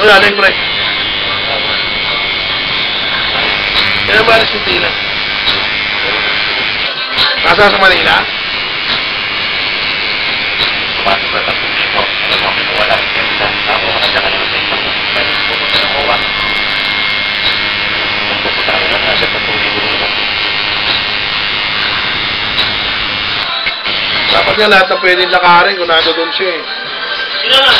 Wala din, pre. Kaya ba si Tina? Nasa sa Manila? Dapat nga lahat na pwedeng lakarin kung nado doon siya eh. Sino nga?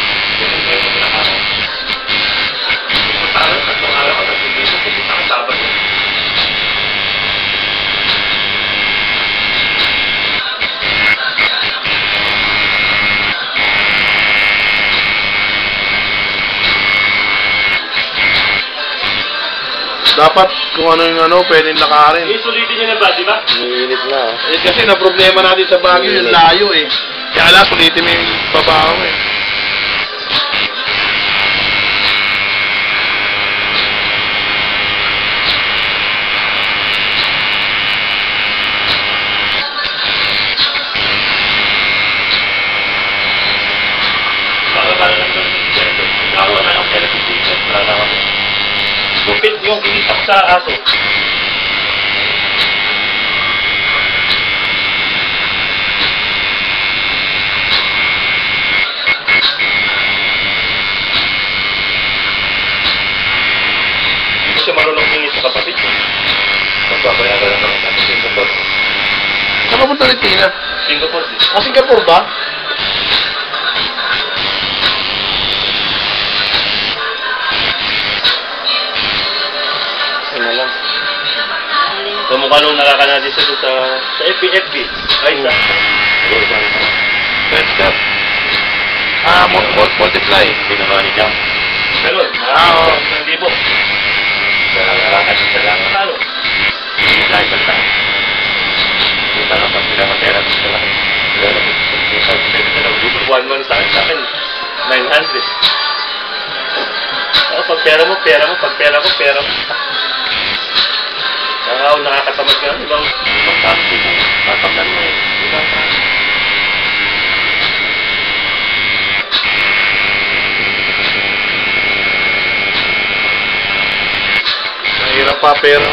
kung ano yung ano, pwedeng lakarin. Eh, sulitin niyo na ba, di ba? Umiinit na. Eh, kasi na problema natin sa Baguio, yung layo eh. Kaya lang, sulitin mo yung babaho eh. Kupit yung itak sa aso. Hindi siya marunong hingi sa kapatid. Magpapayagan lang naman natin Singapore. Saan papunta ni Tina? Singapore. Ah, Singapore ba? Nung nakakanadi doon sa, sa FB, Ay, sa... Let's go. Ah, mul mul multiply. Pinamani niya. Ganun. Ah, oo. Ang libo. Ano? One month sa akin, sa akin, 900. Oh, pag pera mo, pera mo, pag pera ko, pera mo. Kaya ako nakakatamad ka, ibang ibang taxi mo, tatamnan mo eh. Ibang Mahirap pa pera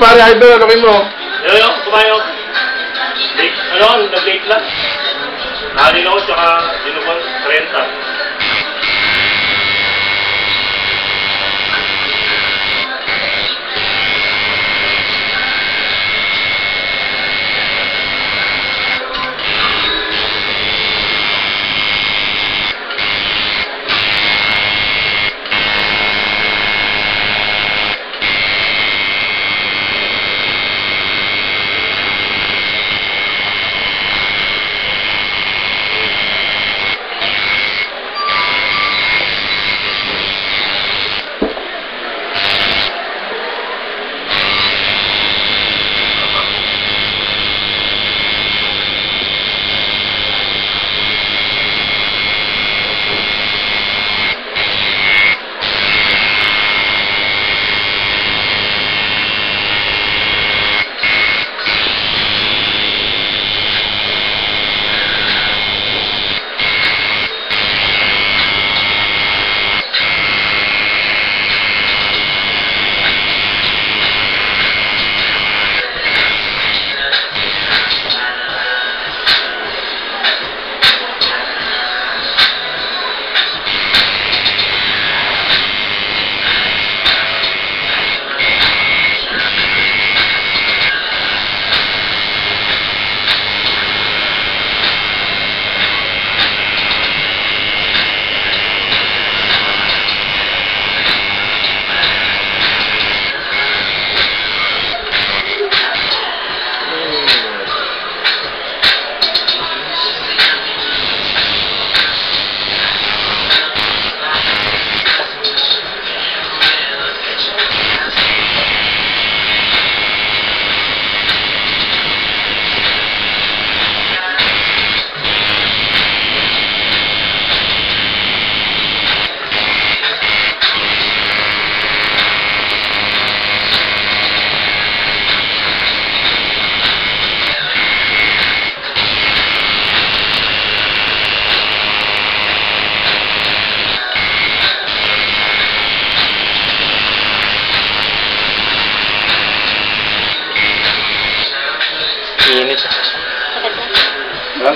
pare, idol, ano kayo mo? Yo, yo, kumayo. Ano, nag-late lang. Nahalin ako, tsaka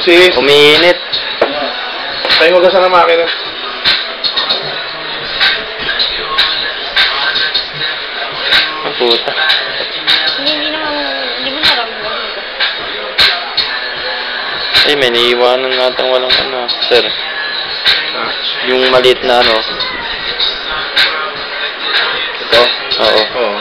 Francis, Umiinit. tayo mo sa na makina. Ang puta. Hindi, hindi naman, hindi mo naramdaman ito. Ay, may naiiwanan natang walang ano, sir. Yung maliit na ano. Ito? Oo. Oo.